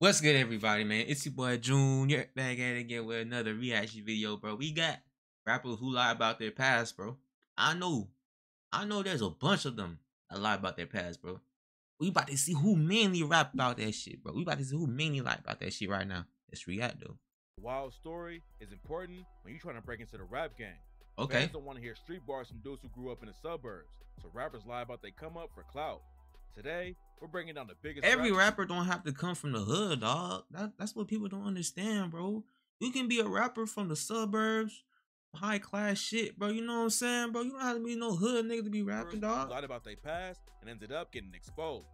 What's good, everybody, man? It's your boy Junior back at it again with another reaction video, bro. We got rappers who lie about their past, bro. I know, I know there's a bunch of them that lie about their past, bro. We about to see who mainly rap about that shit, bro. We about to see who mainly lie about that shit right now. Let's react, though. Wild story is important when you're trying to break into the rap game. Okay. Fans don't want to hear street bars from dudes who grew up in the suburbs, so rappers lie about they come up for clout. Today, we're bringing down the biggest. Every rapper don't have to come from the hood, dog. That, that's what people don't understand, bro. You can be a rapper from the suburbs, high class shit, bro. You know what I'm saying, bro? You don't have to be no hood nigga to be rapping, dog. Lied about their past and ended up getting exposed.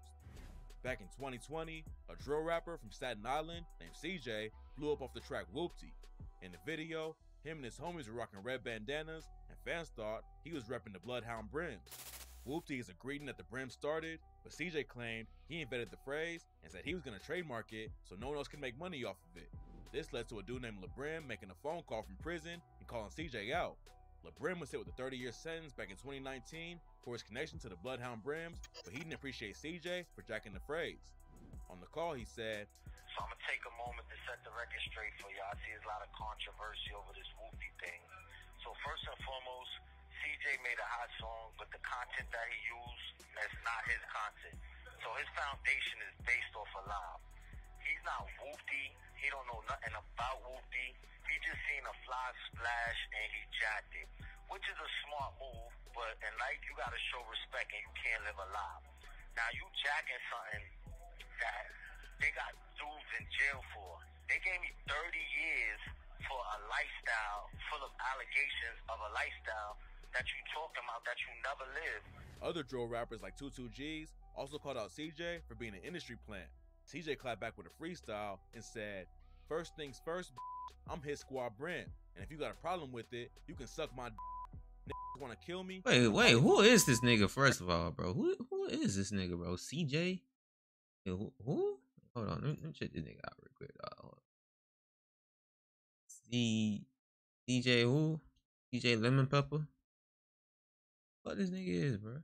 Back in 2020, a drill rapper from Staten Island named CJ blew up off the track Whoopty. In the video, him and his homies were rocking red bandanas, and fans thought he was repping the Bloodhound Brims. Whoopty is a greeting that the Brim started, but CJ claimed he invented the phrase and said he was going to trademark it so no one else can make money off of it. This led to a dude named LeBrim making a phone call from prison and calling CJ out. LeBrim was hit with a 30-year sentence back in 2019 for his connection to the Bloodhound Brims, but he didn't appreciate CJ for jacking the phrase. On the call, he said, So I'm gonna take a moment to set the record straight for y'all. I see there's a lot of controversy over this Whoopty thing. So first and foremost, CJ made a hot song, but the content that he used is not his content. So his foundation is based off a lie. He's not Whoopty. He don't know nothing about Whoopty. He just seen a fly splash and he jacked it, which is a smart move. But in life, you gotta show respect and you can't live a lie. Now you jacking something that they got dudes in jail for. They gave me 30 years for a lifestyle full of allegations of a lifestyle that you talking about that you never lived. Other drill rappers like 22Gz also called out CJ for being an industry plant. CJ clapped back with a freestyle and said, First things first, I'm his squad brand. And if you got a problem with it, you can suck my Niggas wanna kill me? Wait, wait, who is this nigga? First of all, bro, who who is this nigga, bro? CJ? Who? Hold on, let me, check this nigga out real quick. Uh. DJ who? DJ Lemon Pepper. What this nigga is, bro?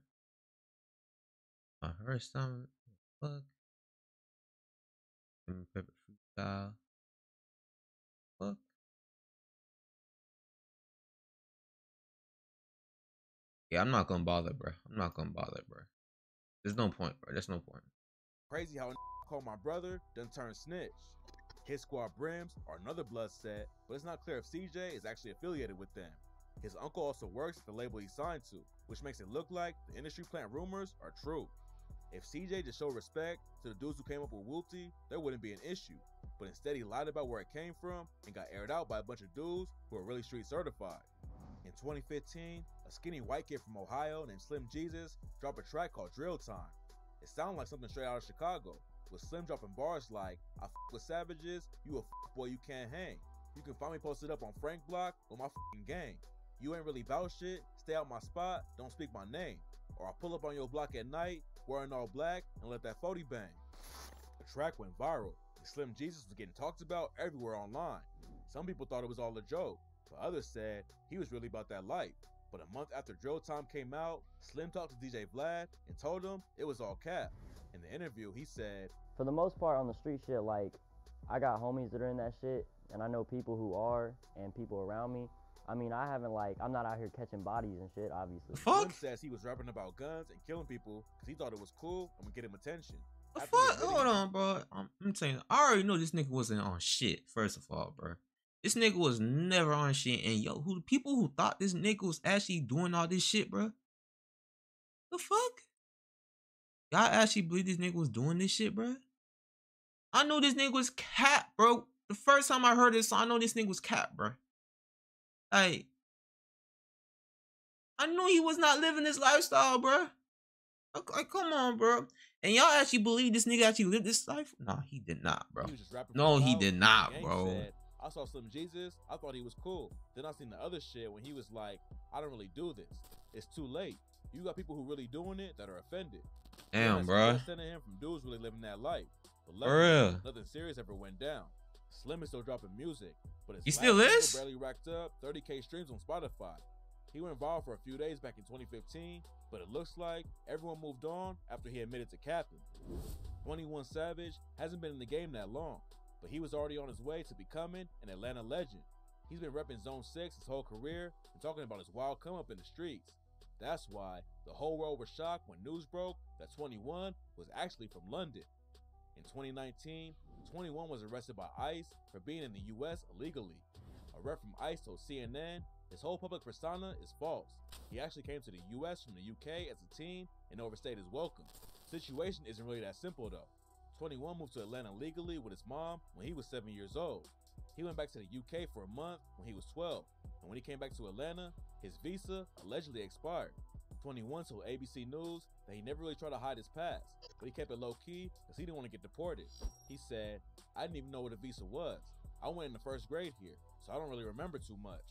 I heard something. Fuck. Lemon Pepper freestyle. Fuck. Yeah, I'm not gonna bother, bro. I'm not gonna bother, bro. There's no point, bro. There's no point. Crazy how called my brother done turned snitch. His squad brims are another blood set, but it's not clear if CJ is actually affiliated with them. His uncle also works at the label he signed to, which makes it look like the industry plant rumors are true. If CJ just showed respect to the dudes who came up with Whoopty, there wouldn't be an issue. But instead, he lied about where it came from and got aired out by a bunch of dudes who are really street certified. In 2015, a skinny white kid from Ohio named Slim Jesus dropped a track called Drill Time. It sounded like something straight out of Chicago, with Slim dropping bars like, I f with savages, you a f boy you can't hang. You can find me posted up on Frank Block with my f***ing gang. You ain't really bout shit, stay out my spot, don't speak my name. Or I'll pull up on your block at night, wearing all black, and let that 40 bang. The track went viral, and Slim Jesus was getting talked about everywhere online. Some people thought it was all a joke, but others said he was really about that life. But a month after Drill Time came out, Slim talked to DJ Vlad and told him it was all cap. In the interview, he said, For the most part on the street shit, like I got homies that are in that shit and I know people who are and people around me. I mean, I haven't like I'm not out here catching bodies and shit, obviously. Fuck. Slim says he was rapping about guns and killing people because he thought it was cool and would get him attention. The After fuck? admitted Hold on, bro. Um, I'm, I'm telling you, I already know this nigga wasn't on shit. First of all, bro, this nigga was never on shit. And yo, who people who thought this nigga was actually doing all this shit, bro? The fuck? Y'all actually believe this nigga was doing this shit, bro? I know this nigga was cat, bro. The first time I heard this song, I know this nigga was cat, bro. Like, I knew he was not living this lifestyle, bro. Like, come on, bro. And y'all actually believe this nigga actually lived this life? No, he did not, bro. He was just rapping for No, he did not, bro. said, I saw Slim Jesus. I thought he was cool. Then I seen the other shit when he was like, I don't really do this. It's too late. You got people who really doing it that are offended. Damn, bro. Sending him from dudes really living that life. But For real. nothing serious ever went down. Slim is still dropping music, but his He still is? barely racked up 30k streams on Spotify. He went viral for a few days back in 2015, but it looks like everyone moved on after he admitted to capping. 21 Savage hasn't been in the game that long, but he was already on his way to becoming an Atlanta legend. He's been repping Zone 6 his whole career and talking about his wild come up in the streets. That's why the whole world was shocked when news broke that 21 was actually from London. In 2019, 21 was arrested by ICE for being in the US illegally. A rep from ICE told CNN his whole public persona is false. He actually came to the US from the UK as a teen and overstayed his welcome. Situation isn't really that simple though. 21 moved to Atlanta legally with his mom when he was 7 years old. He went back to the UK for a month when he was 12, and when he came back to Atlanta, his visa allegedly expired. 21 told ABC News that he never really tried to hide his past, but he kept it low key because he didn't want to get deported. He said, I didn't even know what a visa was. I went in the first grade here, so I don't really remember too much.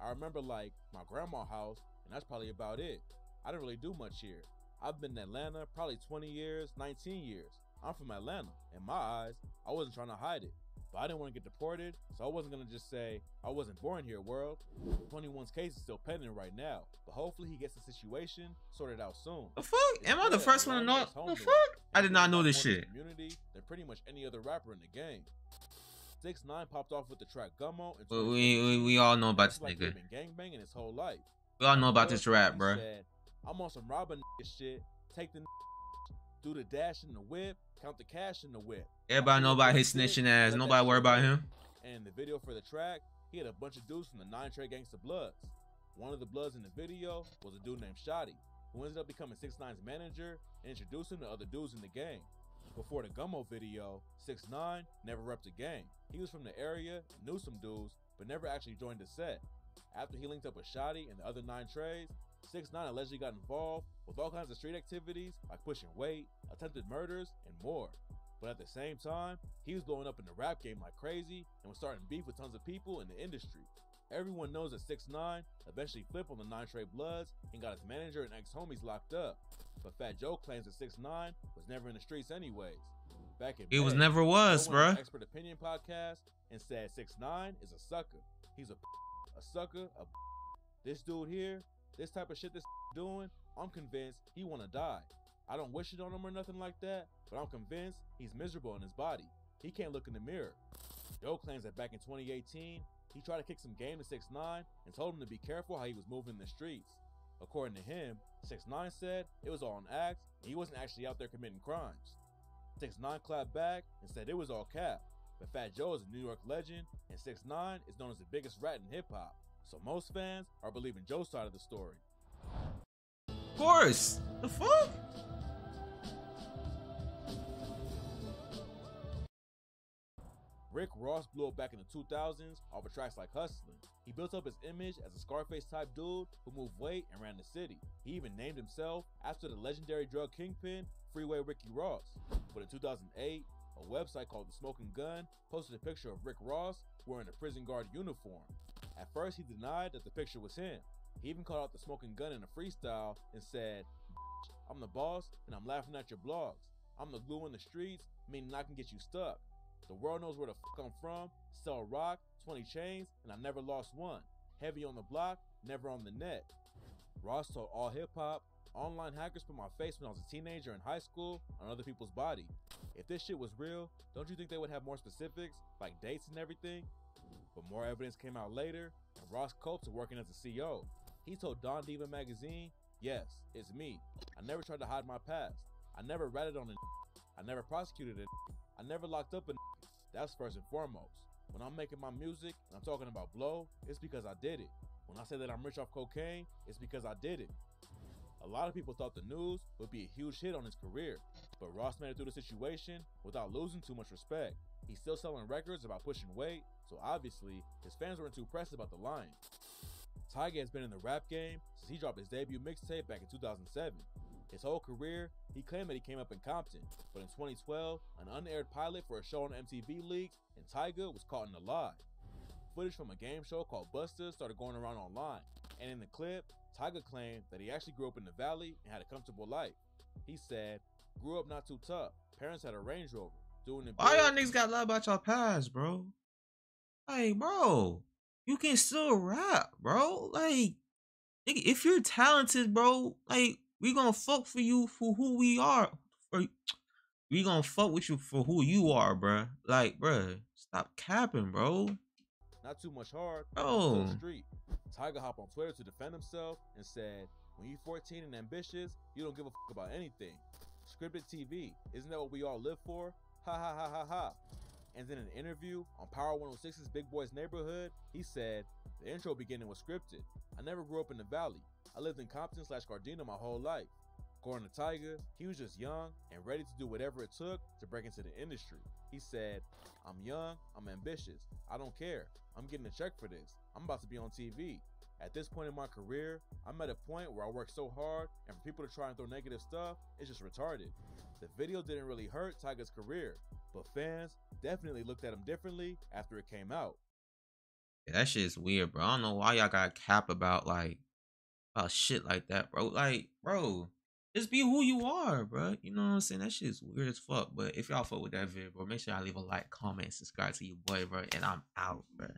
I remember like my grandma's house, and that's probably about it. I didn't really do much here. I've been in Atlanta probably 20 years, 19 years. I'm from Atlanta. In my eyes, I wasn't trying to hide it. But I didn't want to get deported, so I wasn't gonna just say I wasn't born here, world. 21's case is still pending right now, but hopefully he gets the situation sorted out soon. The fuck? Am I the first one to know? The fuck? I did not know this shit. Community than pretty much any other rapper in the game. Six Nine popped off with the track Gummo. in We, we, we, we all know about this like nigga. Been gangbanging his whole life. We all know about this rap, bro. said, I'm on some robbing shit. Take the do the dash in the whip, count the cash in the whip. Everybody know about his snitching ass. Nobody worry about him. And the video for the track, he had a bunch of dudes from the Nine Trey Gangsta Bloods. One of the Bloods in the video was a dude named Shotti, who ended up becoming 6 9's manager and introduced him to other dudes in the gang. Before the Gummo video, 6 9 never repped a gang. He was from the area, knew some dudes, but never actually joined the set. After he linked up with Shotti and the other nine treys, 6 9 allegedly got involved with all kinds of street activities like pushing weight, attempted murders, and more. But at the same time, he was blowing up in the rap game like crazy and was starting beef with tons of people in the industry. Everyone knows that 6 9 eventually flipped on the Nine Trey Bloods and got his manager and ex homies locked up. But Fat Joe claims that 6 9 was never in the streets anyways. Back in It was never was, Joe went on bruh. Expert Opinion podcast and said 6 9 is a sucker. He's a a sucker, a this dude here, this type of shit this doing, I'm convinced he wanna die. I don't wish it on him or nothing like that, but I'm convinced he's miserable in his body. He can't look in the mirror. Joe claims that back in 2018, he tried to kick some game to 6 9 and told him to be careful how he was moving in the streets. According to him, 6 9 said it was all an act and he wasn't actually out there committing crimes. 6 9 clapped back and said it was all cap. But Fat Joe is a New York legend, and 6 9 is known as the biggest rat in hip hop. So most fans are believing Joe's side of the story. Of course. The fuck? Rick Ross blew up back in the 2000s off of tracks like Hustlin'. He built up his image as a Scarface type dude who moved weight and ran the city. He even named himself after the legendary drug kingpin Freeway Ricky Ross. But in 2008, a website called The Smoking Gun posted a picture of Rick Ross wearing a prison guard uniform. At first, he denied that the picture was him. He even called out the Smoking Gun in a freestyle and said, I'm the boss and I'm laughing at your blogs. I'm the glue in the streets, meaning I can get you stuck. The world knows where the fuck I'm from. Sell rock, 20 chains, and I never lost one. Heavy on the block, never on the net. Ross told AllHipHop, online hackers put my face when I was a teenager in high school on other people's body. If this shit was real, don't you think they would have more specifics, like dates and everything? But more evidence came out later, and Ross coped to working as a CO. He told Don Diva magazine, Yes, it's me. I never tried to hide my past. I never ratted on a I never prosecuted a I never locked up a That's first and foremost. When I'm making my music and I'm talking about blow, it's because I did it. When I say that I'm rich off cocaine, it's because I did it. A lot of people thought the news would be a huge hit on his career, but Ross made it through the situation without losing too much respect. He's still selling records about pushing weight, so obviously his fans weren't too pressed about the line. Tyga has been in the rap game since he dropped his debut mixtape back in 2007. His whole career, he claimed that he came up in Compton, but in 2012, an unaired pilot for a show on MTV leaked, and Tyga was caught in a lie. Footage from a game show called Buster started going around online, and in the clip, Tyga claimed that he actually grew up in the valley and had a comfortable life. He said, "Grew up not too tough. Parents had a Range Rover, doing it." Why y'all niggas got lie about y'all past, bro? Hey, bro, you can still rap, bro. Like, if you're talented, bro, like, we gonna fuck for you for who we are. For We gonna fuck with you for who you are, bro. Like, bro, stop capping, bro. Not too much hard. Oh. Street. Tyga hop on Twitter to defend himself and said, "When you 14 and ambitious, you don't give a fuck about anything. Scripted TV, isn't that what we all live for? Ha ha ha ha ha." And in an interview on Power 106's Big Boys Neighborhood, he said, "The intro beginning was scripted. I never grew up in the Valley. I lived in Compton slash Gardena my whole life. According to Tyga, he was just young and ready to do whatever it took to break into the industry. He said, I'm young, I'm ambitious, I don't care. I'm getting a check for this. I'm about to be on TV. At this point in my career, I'm at a point where I work so hard, and for people to try and throw negative stuff, it's just retarded. The video didn't really hurt Tyga's career, but fans definitely looked at him differently after it came out. Yeah, that shit is weird, bro. I don't know why y'all got cap about like about shit like that, bro. Like, bro, just be who you are, bro. You know what I'm saying? That shit is weird as fuck. But if y'all fuck with that video, bro, make sure y'all leave a like, comment, subscribe to your boy, bro. And I'm out, bro.